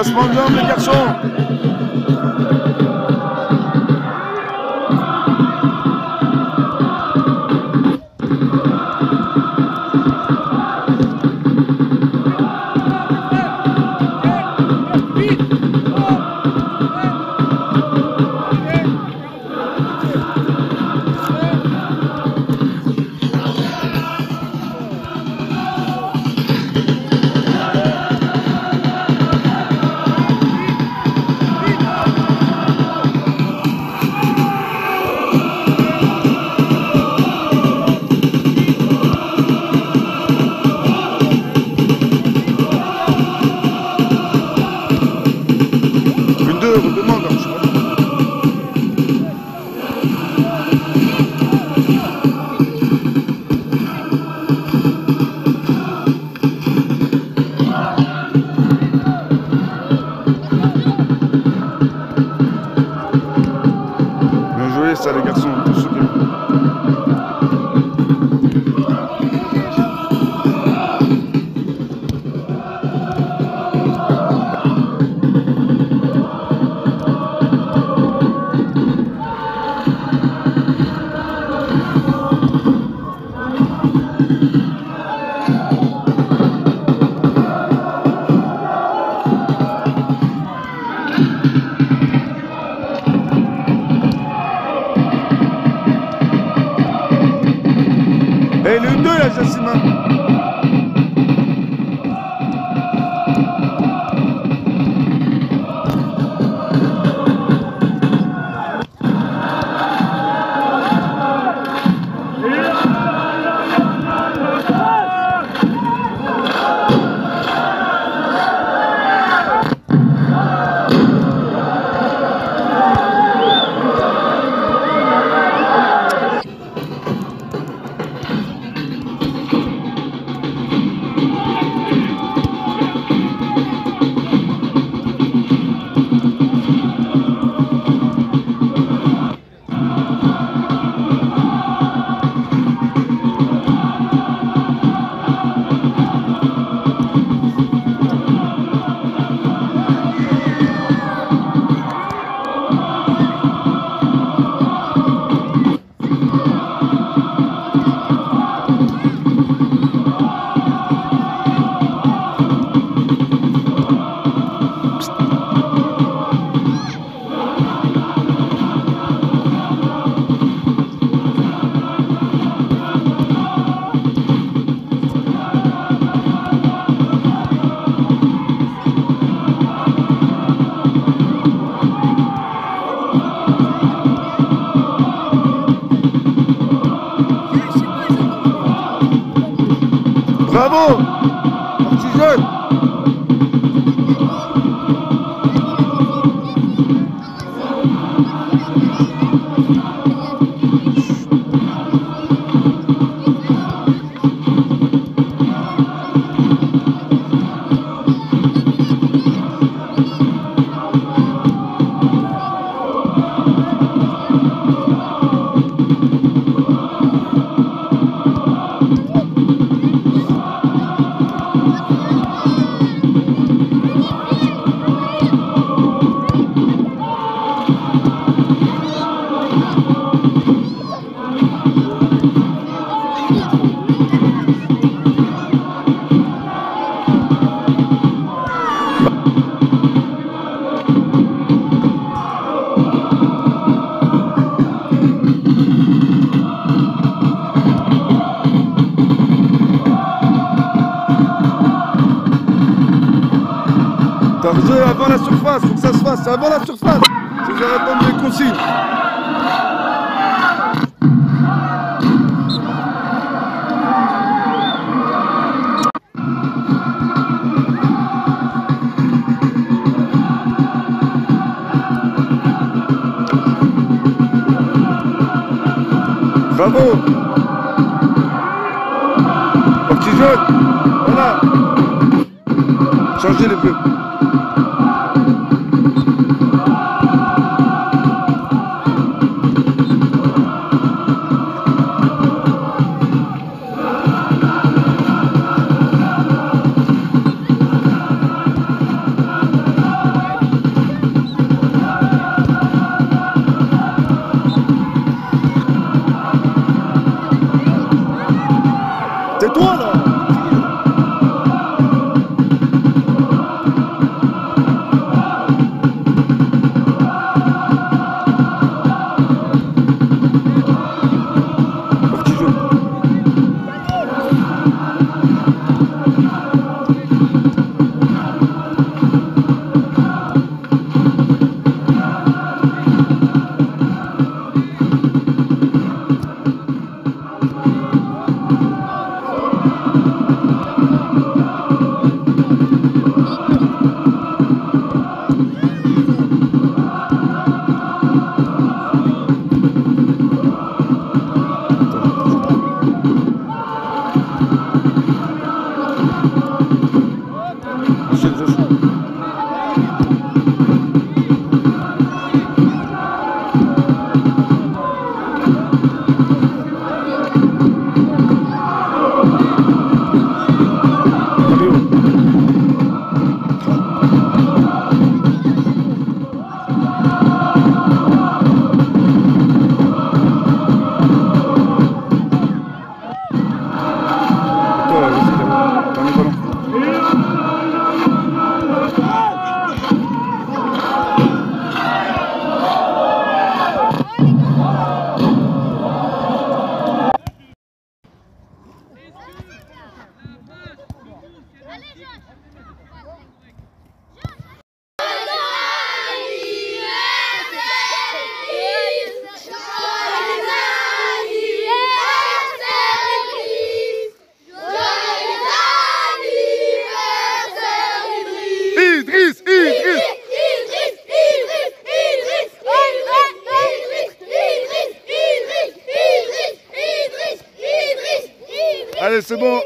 De jambes, les garçons deux, redemande. hein, je sais pas. Bien joué ça les garçons, Bravo Parti jeune T'as avant la surface, faut que ça se fasse, avant la surface. Si vous répondre les consignes Bravo Parti jaune Voilà. Changez les bleus Allez, c'est bon